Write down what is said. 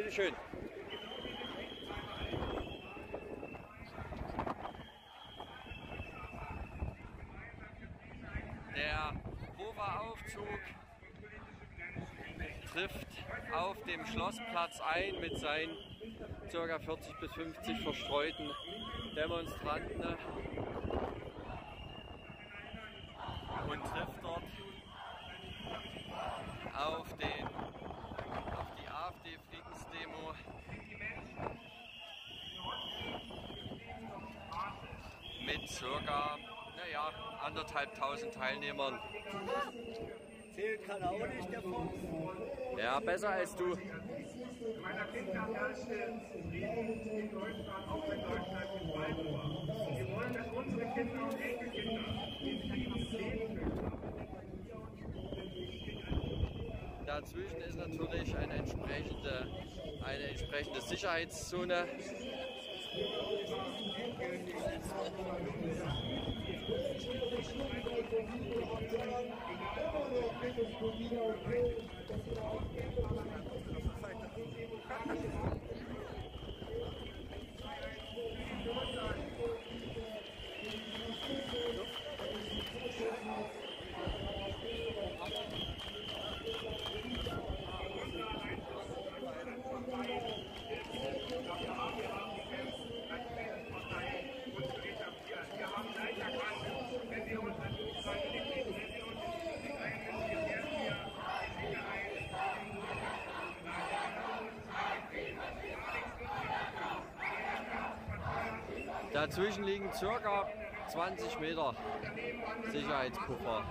Bitteschön. Der Hova-Aufzug trifft auf dem Schlossplatz ein mit seinen ca. 40 bis 50 verstreuten Demonstranten und trifft dort auf, den, auf die AfD-Friedensdemo mit ca. Naja, anderthalb tausend Teilnehmern. Zählt kann auch nicht der Fuchs. Ja, besser als du. meiner Kinder herrschte Frieden in Deutschland, auch wenn Deutschland im Bleiben war. Wir wollen, dass unsere Kinder und Enkelkinder in Frieden leben können. Dazwischen ist natürlich eine entsprechende, eine entsprechende Sicherheitszone. Wir Dazwischen liegen ca. 20 Meter Sicherheitspuffer.